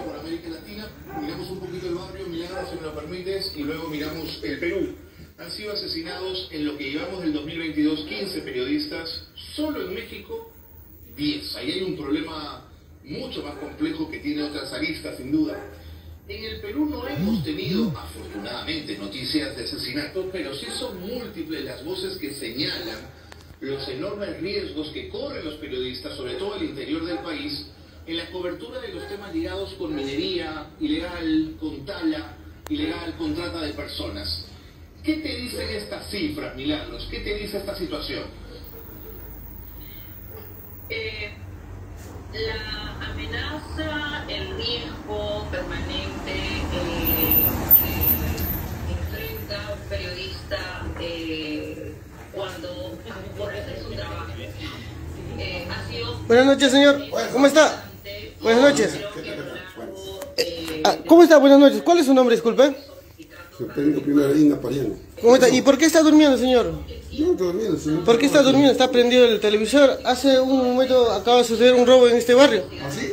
por América Latina, miramos un poquito el barrio Milagro, si me lo permites, y luego miramos el Perú. Han sido asesinados en lo que llevamos del 2022 15 periodistas, solo en México 10. Ahí hay un problema mucho más complejo que tiene otras aristas, sin duda. En el Perú no hemos tenido, afortunadamente, noticias de asesinatos, pero sí son múltiples las voces que señalan los enormes riesgos que corren los periodistas, sobre todo el interior del país, en la cobertura de los temas ligados con minería ilegal, con tala ilegal, con trata de personas. ¿Qué te dicen estas cifras, Milagros? ¿Qué te dice esta situación? Eh, la amenaza, el riesgo permanente eh, que enfrenta un periodista eh, cuando por hacer su trabajo eh, ha sido Buenas noches, señor. ¿Cómo está? Buenas noches. Ah, ¿Cómo está? Buenas noches. ¿Cuál es su nombre, disculpe? Técnico primera línea pariendo. ¿Cómo está? ¿Y por qué está durmiendo, señor? No estoy durmiendo, señor. ¿Por qué está durmiendo? Está prendido el televisor. Hace un momento acaba de suceder un robo en este barrio. ¿Ah, sí?